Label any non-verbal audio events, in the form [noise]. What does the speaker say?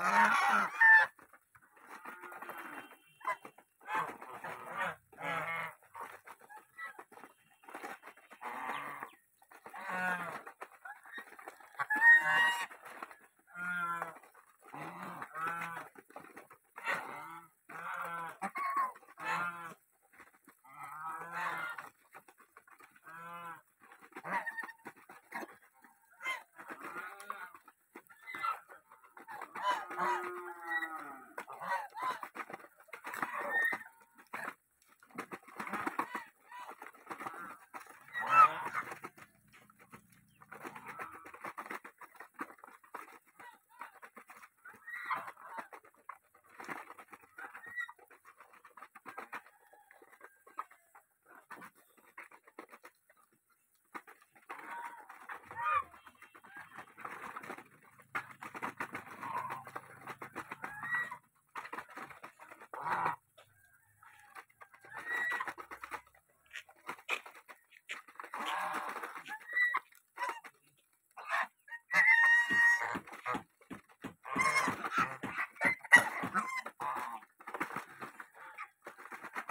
Ah! Ah! [laughs]